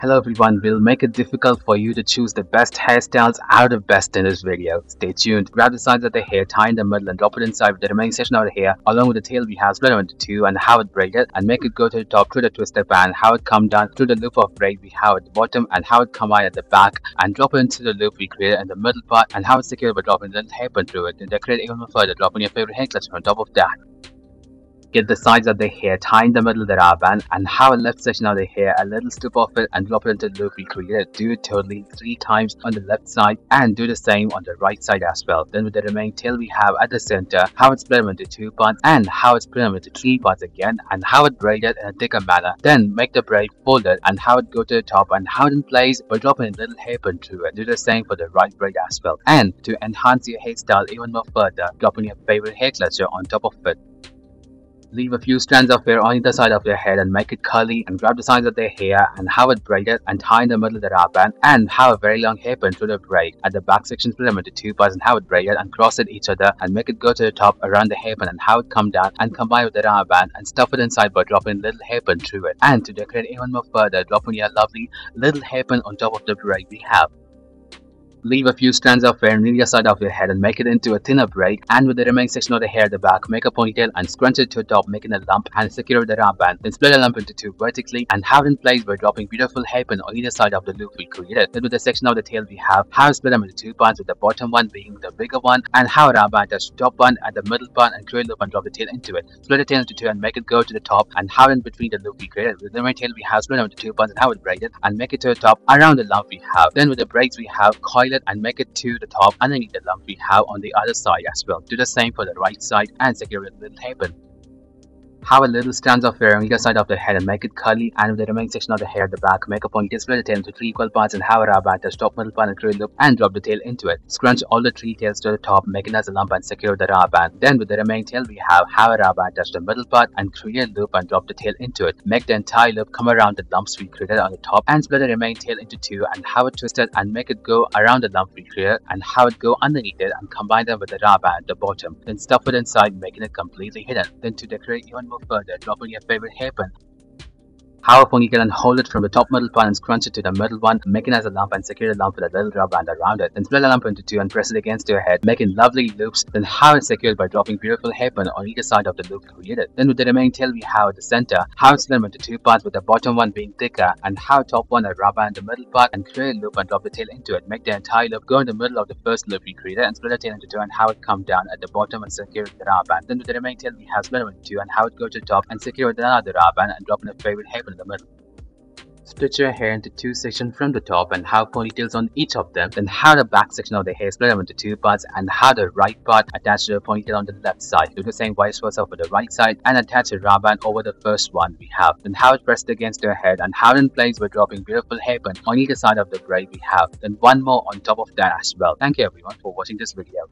Hello everyone, we'll make it difficult for you to choose the best hairstyles out of best in this video. Stay tuned. Grab the sides of the hair, tie in the middle and drop it inside with the remaining section of the hair along with the tail we have split it into two and how it braided and make it go to the top through the twisted band, how it come down through the loop of braid we have at the bottom and how it come out at the back and drop it into the loop we created in the middle part and how it's secured by dropping the hairpin through it. Then decorate even further, dropping your favorite hair clips on top of that. Get the sides of the hair, tie in the middle of the band and have a left section of the hair, a little strip of it and drop it into the loop we created. Do it totally three times on the left side and do the same on the right side as well. Then with the remaining tail we have at the center, how it's split into two parts and how it's split into three parts again and how it braided in a thicker manner. Then make the braid folded and how it go to the top and how it in place by dropping a little hairpin through it. Do the same for the right braid as well. And to enhance your hairstyle even more further, dropping your favorite hair cluster on top of it. Leave a few strands of hair on either side of your head and make it curly and grab the sides of their hair and have it braided and tie in the middle of the rubber band and have a very long hairpin through the braid. At the back section split them into two parts and have it braided and cross it each other and make it go to the top around the hairpin and have it come down and combine with the rubber band and stuff it inside by dropping little hairpin through it. And to decorate even more further, dropping your lovely little hairpin on top of the braid we have. Leave a few strands of hair near the side of your head and make it into a thinner braid and with the remaining section of the hair at the back make a ponytail and scrunch it to the top making a lump and secure the rubber band. Then split the lump into two vertically and have it in place by dropping beautiful hairpin on either side of the loop we created. Then with the section of the tail we have, have split them into two parts with the bottom one being the bigger one and have a rubber band touch the top one and the middle part and create a loop and drop the tail into it. Split the tail into two and make it go to the top and have it in between the loop we created. With the remaining tail we have split them into two parts and have it braided and make it to the top around the lump we have. Then with the braids we have coil it and make it to the top underneath the lump we have on the other side as well. Do the same for the right side and secure it with hairpin. Have a little strands of hair on either side of the head and make it curly and with the remaining section of the hair at the back, make a ponytail, split the tail into three equal parts and have a rubber the top middle part and create a loop and drop the tail into it. Scrunch all the three tails to the top, make it as a lump and secure the rubber band. Then with the remaining tail we have, have a rubber touch the middle part and create a loop and drop the tail into it. Make the entire loop come around the lumps we created on the top and split the remaining tail into two and have it twisted and make it go around the lump we created and have it go underneath it and combine them with the rubber at the bottom. Then stuff it inside making it completely hidden. Then to decorate even more further, drop in your favorite hairpin how a ponytail and hold it from the top middle part and scrunch it to the middle one, making as a lump and secure the lump with a little rubber band around it. Then split the lump into two and press it against your head, making lovely loops. Then have it secured by dropping beautiful hairpin on either side of the loop created. Then with the remaining tail we have at the center, have it split into two parts with the bottom one being thicker and have top one a rubber and the middle part and create a loop and drop the tail into it. Make the entire loop go in the middle of the first loop we created and split the tail into two and have it come down at the bottom and secure the rubber band. Then with the remaining tail we have split into two and have it go to the top and secure with another rubber band and drop in a favorite hairpin in the middle. Split your hair into two sections from the top and have ponytails on each of them. Then have the back section of the hair split them into two parts and have the right part attached to the ponytail on the left side. Do the same vice versa for the right side and attach a rubber over the first one we have. Then have it pressed against your head and have it in place by dropping beautiful hairpin on either side of the braid we have. Then one more on top of that as well. Thank you everyone for watching this video.